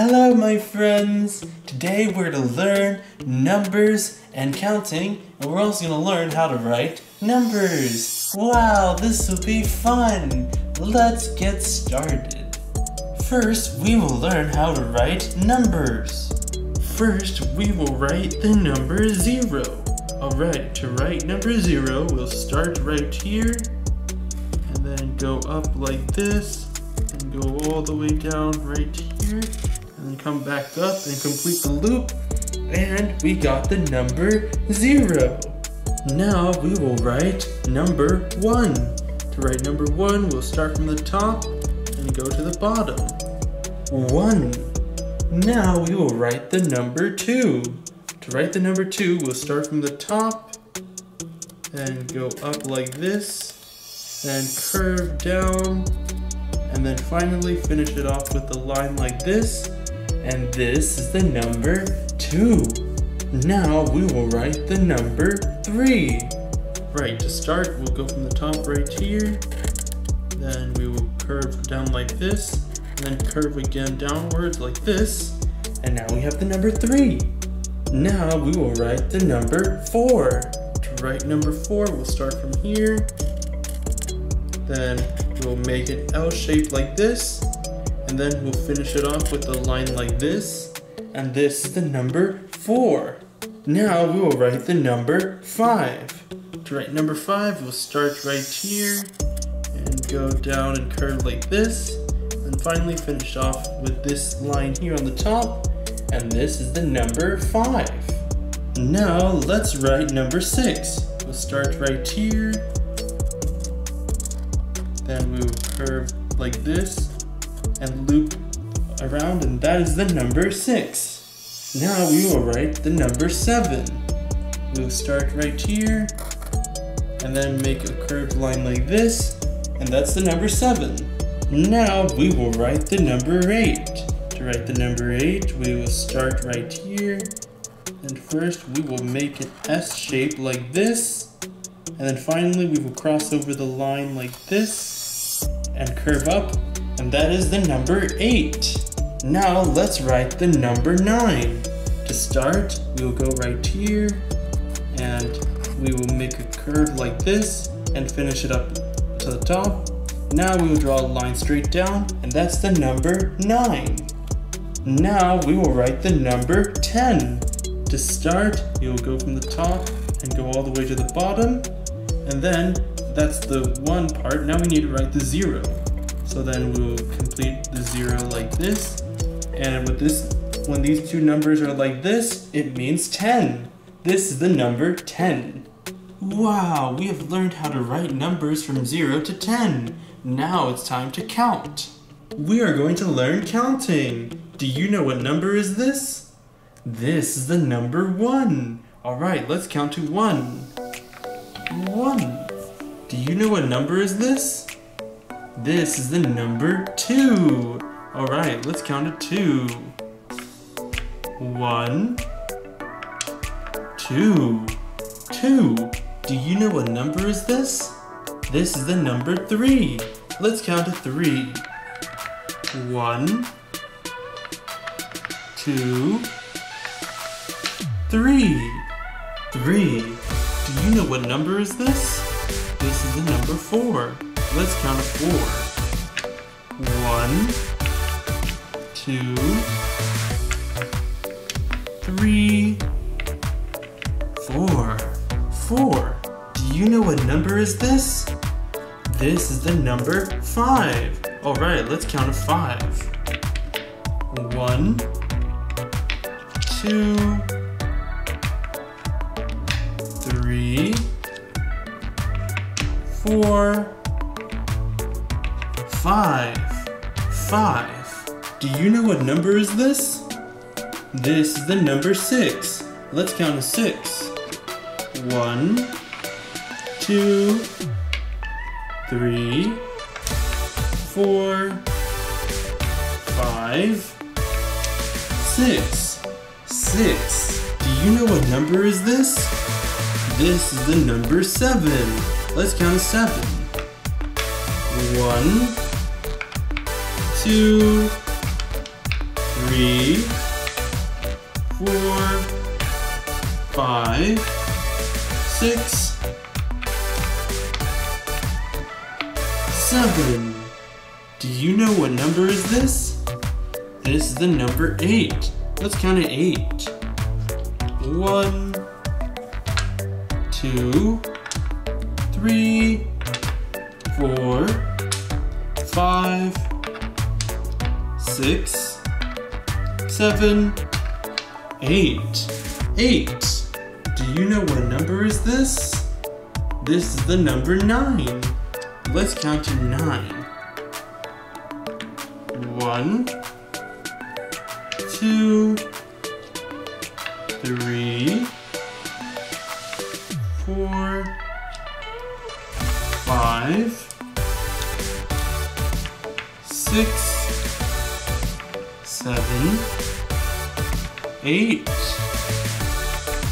Hello, my friends! Today we're to learn numbers and counting, and we're also going to learn how to write numbers. Wow, this will be fun! Let's get started. First, we will learn how to write numbers. First, we will write the number zero. Alright, to write number zero, we'll start right here, and then go up like this, and go all the way down right here, and then come back up and complete the loop, and we got the number zero. Now we will write number one. To write number one, we'll start from the top and go to the bottom. One. Now we will write the number two. To write the number two, we'll start from the top and go up like this and curve down and then finally finish it off with a line like this and this is the number two. Now we will write the number three. Right, to start, we'll go from the top right here, then we will curve down like this, and then curve again downwards like this, and now we have the number three. Now we will write the number four. To write number four, we'll start from here, then we'll make it L shaped like this, and then we'll finish it off with a line like this, and this is the number four. Now we will write the number five. To write number five, we'll start right here, and go down and curve like this, and finally finish off with this line here on the top, and this is the number five. Now let's write number six. We'll start right here, then we will curve like this and loop around and that is the number six. Now we will write the number seven. We'll start right here and then make a curved line like this and that's the number seven. Now we will write the number eight. To write the number eight, we will start right here and first we will make an S shape like this and then finally we will cross over the line like this and curve up and that is the number 8. Now let's write the number 9. To start, we will go right here and we will make a curve like this and finish it up to the top. Now we will draw a line straight down and that's the number 9. Now we will write the number 10. To start, you will go from the top and go all the way to the bottom and then that's the one part. Now we need to write the zero. So then we'll complete the zero like this. And with this, when these two numbers are like this, it means 10. This is the number 10. Wow, we have learned how to write numbers from 0 to 10. Now it's time to count. We are going to learn counting. Do you know what number is this? This is the number 1. Alright, let's count to 1. 1. Do you know what number is this? This is the number 2. Alright, let's count to 2. 1. 2. 2. Do you know what number is this? This is the number 3. Let's count to 3. 1. 2. 3. 3. Do you know what number is this? This is the number 4. Let's count 4. 1, 2, 3, 4. 4. Do you know what number is this? This is the number 5. Alright, let's count to 5. 1, 2, three, four, five. Five. Do you know what number is this? This is the number six. Let's count to six. One, two, three, four, five, six. Six. Do you know what number is this? This is the number seven. Let's count to seven. One, two, three, four, five, six, seven. Do you know what number is this? This is the number eight. Let's count it eight. One, two, three, four, five, six, seven, eight. Eight. Do you know what number is this? This is the number nine. Let's count to nine. One, two, three, four, five, six, seven, eight,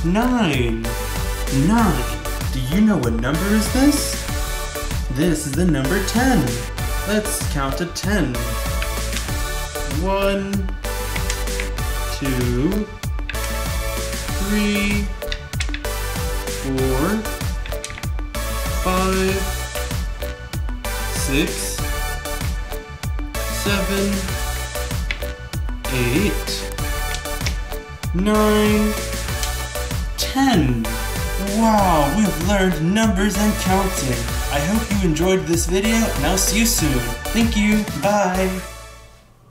nine. Nine. Do you know what number is this? This is the number 10. Let's count to 10. One, two, three, four, five, six, nine, ten. Wow, we've learned numbers and counting. I hope you enjoyed this video and I'll see you soon. Thank you. Bye.